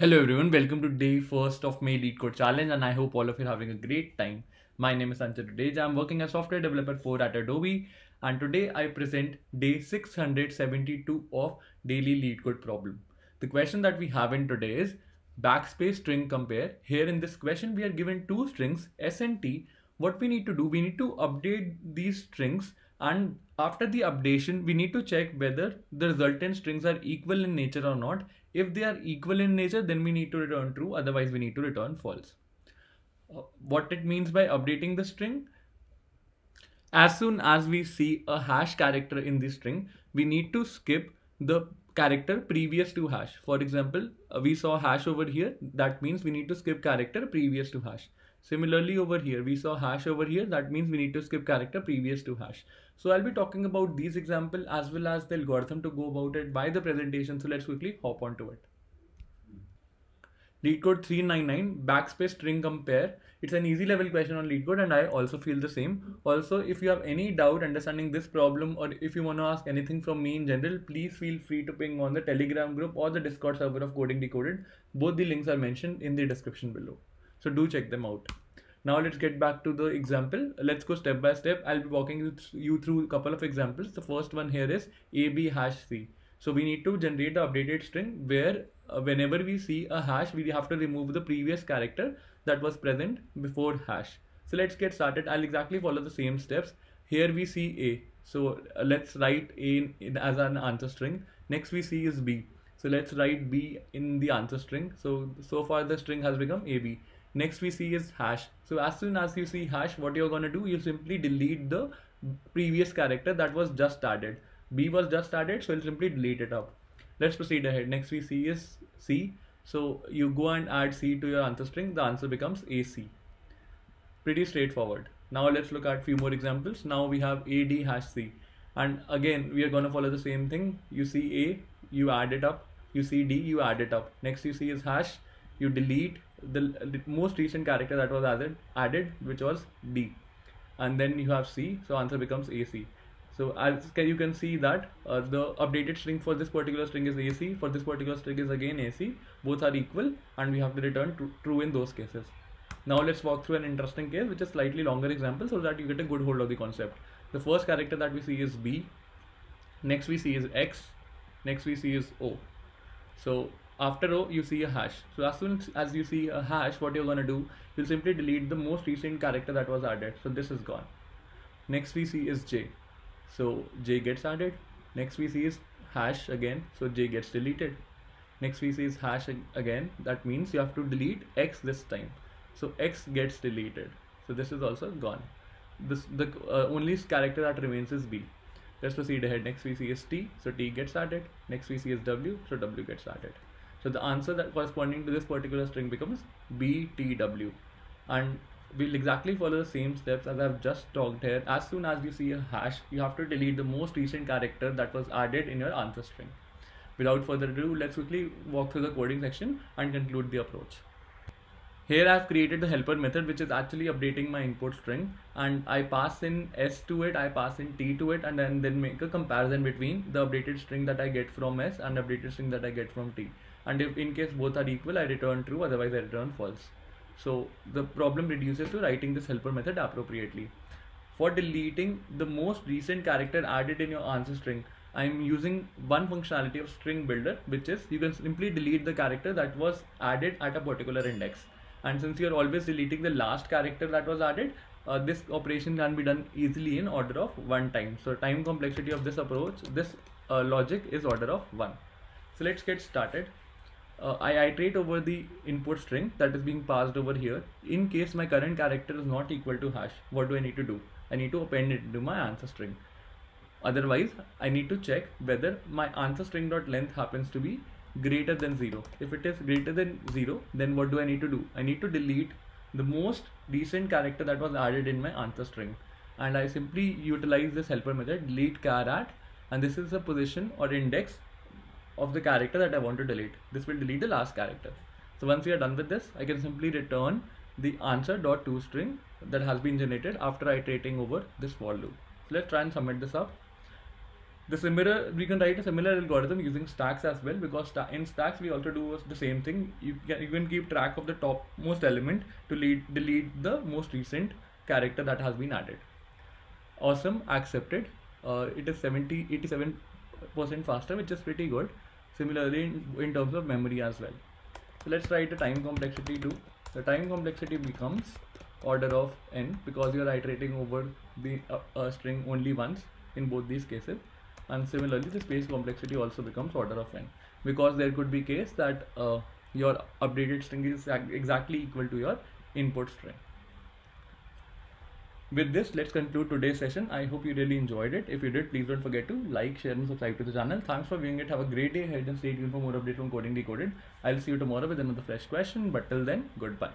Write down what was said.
Hello everyone, welcome to day first of May LeetCode Challenge and I hope all of you are having a great time. My name is Sunchit Dudeja. I'm working as software developer 4 at Adobe and today I present day 672 of daily LeetCode problem. The question that we have in today is backspace string compare. Here in this question we are given two strings s and t. What we need to do, we need to update these strings and after the updation we need to check whether the resultant strings are equal in nature or not. If they are equal in nature then we need to return true. Otherwise we need to return false. Uh, what it means by updating the string? As soon as we see a hash character in the string we need to skip the character previous to hash. For example uh, we saw hash over here. That means we need to skip character previous to hash Similarly over here, we saw hash over here. That means we need to skip character previous to hash. So I'll be talking about these example as well as the algorithm to go about it by the presentation. So let's quickly hop onto it. LeetCode 399 backspace string compare. It's an easy level question on LeetCode and I also feel the same. Also, if you have any doubt understanding this problem or if you want to ask anything from me in general, please feel free to ping on the Telegram group or the Discord server of Coding Decoded. Both the links are mentioned in the description below so do check them out. Now let's get back to the example. Let's go step by step. I'll be walking you through a couple of examples. The first one here is ab hash c. So we need to generate the updated string where uh, whenever we see a hash we have to remove the previous character that was present before hash. So let's get started. I'll exactly follow the same steps. Here we see a. So uh, let's write a in, in, as an answer string. Next we see is b. So let's write b in the answer string. So so far the string has become ab next we see is hash. So as soon as you see hash what you're going to do you simply delete the previous character that was just added. B was just added so you'll simply delete it up. Let's proceed ahead. Next we see is c. So you go and add c to your answer string the answer becomes ac pretty straightforward. Now let's look at few more examples. Now we have ad hash c. And again we are going to follow the same thing. You see a you add it up. You see d you add it up. Next you see is hash. You delete the, the, most recent character that was added added which was d. And then you have c so answer becomes ac so as you can see that uh, the updated string for this particular string is ac for this particular string is again ac both are equal and we have to return true in those cases. Now let's walk through an interesting case which is slightly longer example so that you get a good hold of the concept. The first character that we see is b. Next we see is x. Next we see is o. So after row you see a hash. So as soon as you see a hash what you're going to do you'll simply delete the most recent character that was added. So this is gone. Next we see is j. So j gets added. Next we see is hash again. So j gets deleted. Next we see is hash again. That means you have to delete x this time. So x gets deleted. So this is also gone. This the uh, only character that remains is b. Let's proceed ahead. Next we see is t. So t gets added. Next we see is w. So w gets added so the answer that corresponding to this particular string becomes BTW. And we'll exactly follow the same steps as I've just talked here. As soon as you see a hash, you have to delete the most recent character that was added in your answer string. Without further ado, let's quickly walk through the coding section and conclude the approach. Here I've created the helper method which is actually updating my input string and I pass in s to it, I pass in t to it and then, then make a comparison between the updated string that I get from s and updated string that I get from t and if in case both are equal I return true otherwise I return false. So the problem reduces to writing this helper method appropriately. For deleting the most recent character added in your answer string, I'm using one functionality of string builder which is you can simply delete the character that was added at a particular index and since you're always deleting the last character that was added uh, this operation can be done easily in order of one time so time complexity of this approach this uh, logic is order of one so let's get started uh, I iterate over the input string that is being passed over here. In case my current character is not equal to hash, what do I need to do? I need to append it to my answer string. Otherwise, I need to check whether my answer string dot length happens to be greater than 0. If it is greater than 0, then what do I need to do? I need to delete the most recent character that was added in my answer string. And I simply utilize this helper method delete char at and this is the position or index of the character that I want to delete. This will delete the last character. So once we are done with this, I can simply return the answer dot to string that has been generated after iterating over this for loop. So let's try and submit this up. the similar we can write a similar algorithm using stacks as well because sta- in stacks we also do the same thing you can, you can keep track of the topmost element to lead, delete the most recent character that has been added awesome accepted uh, it is 70 87 percent faster which is pretty good. Similarly in, in terms of memory as well. So let's write the time complexity too the time complexity becomes order of n because you are iterating over the uh, uh, string only once in both these cases. And similarly the space complexity also becomes order of n because there could be case that uh, your updated string is exactly equal to your input string with this let's conclude today's session. I hope you really enjoyed it. If you did please don't forget to like share and subscribe to the channel. Thanks for viewing it. Have a great day ahead and stay tuned for more updates from coding decoded. I'll see you tomorrow with another fresh question. But till then goodbye